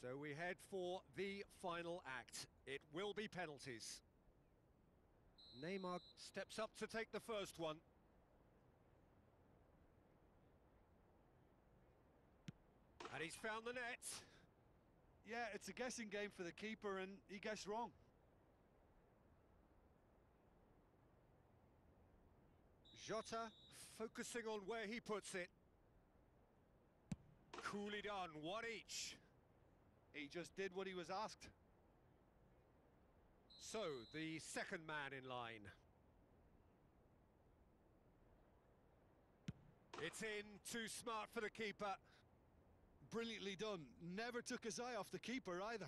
So we head for the final act. It will be penalties. Neymar steps up to take the first one. And he's found the net. Yeah, it's a guessing game for the keeper, and he guessed wrong. Jota focusing on where he puts it. Coolly done, one each. He just did what he was asked. So, the second man in line. It's in, too smart for the keeper. Brilliantly done. Never took his eye off the keeper either.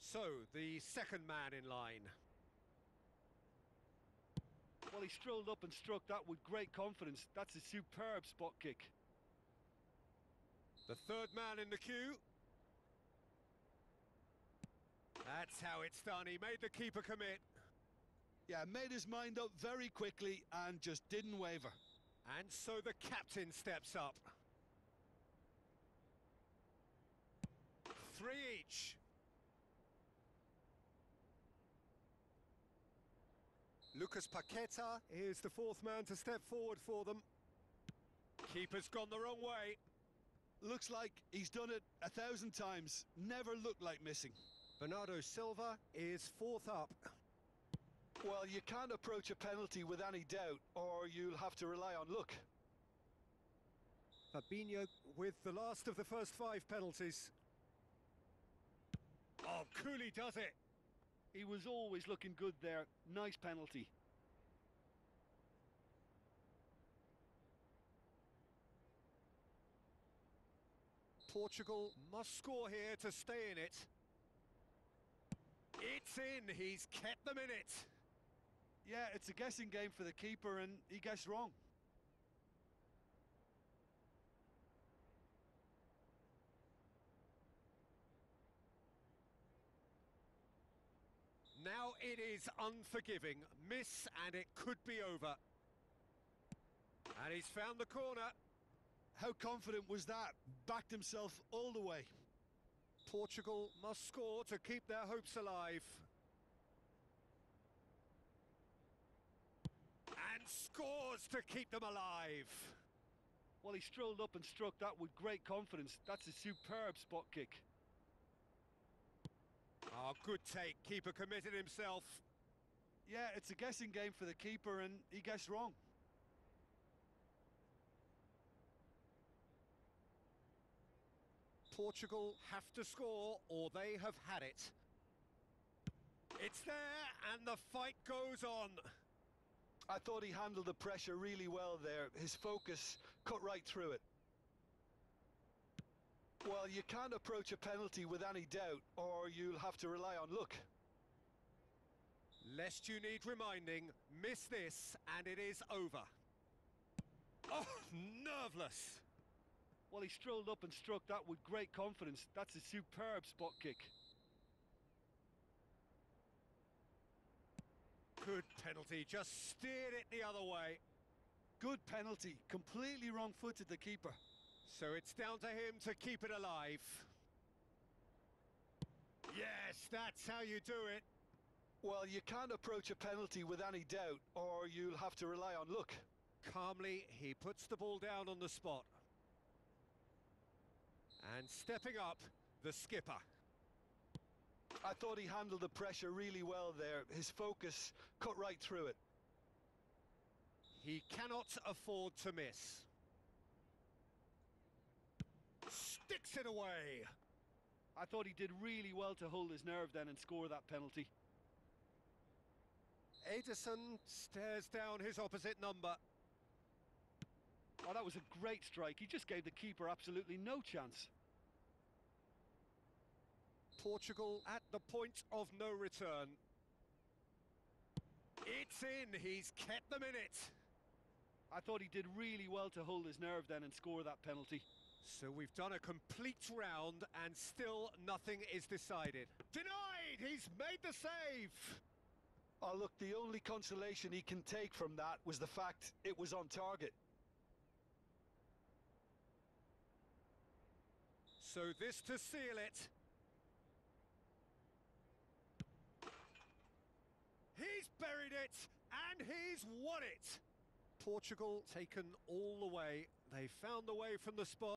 So, the second man in line. Well, he strolled up and struck that with great confidence. That's a superb spot kick. The third man in the queue. That's how it's done. He made the keeper commit. Yeah, made his mind up very quickly and just didn't waver. And so the captain steps up. Three each. Lucas Paqueta is the fourth man to step forward for them. Keeper's gone the wrong way. Looks like he's done it a thousand times. Never looked like missing. Bernardo Silva is fourth up. Well, you can't approach a penalty with any doubt, or you'll have to rely on luck. Fabinho with the last of the first five penalties. Oh, Cooley does it. He was always looking good there. Nice penalty. Portugal must score here to stay in it. It's in, he's kept them in it. Yeah, it's a guessing game for the keeper, and he guessed wrong. Now it is unforgiving. Miss and it could be over. And he's found the corner. How confident was that? Backed himself all the way. Portugal must score to keep their hopes alive. And scores to keep them alive. Well, he strolled up and struck that with great confidence. That's a superb spot kick. Oh, good take. Keeper committed himself. Yeah, it's a guessing game for the keeper, and he guessed wrong. Portugal have to score, or they have had it. It's there, and the fight goes on. I thought he handled the pressure really well there. His focus cut right through it. Well, you can't approach a penalty with any doubt, or you'll have to rely on luck. Lest you need reminding, miss this, and it is over. Oh, nerveless. Well, he strolled up and struck that with great confidence. That's a superb spot kick. Good penalty, just steered it the other way. Good penalty, completely wrong-footed the keeper. So it's down to him to keep it alive. Yes, that's how you do it. Well, you can't approach a penalty with any doubt, or you'll have to rely on luck. Calmly, he puts the ball down on the spot. And stepping up, the skipper. I thought he handled the pressure really well there. His focus cut right through it. He cannot afford to miss. Sticks it away. I thought he did really well to hold his nerve then and score that penalty. Ederson stares down his opposite number. Oh, that was a great strike. He just gave the keeper absolutely no chance. Portugal at the point of no return. It's in, he's kept them in it. I thought he did really well to hold his nerve then and score that penalty. So we've done a complete round and still nothing is decided. Denied! He's made the save! Oh, look, the only consolation he can take from that was the fact it was on target. So this to seal it. He's buried it, and he's won it. Portugal taken all the way. They found the way from the spot.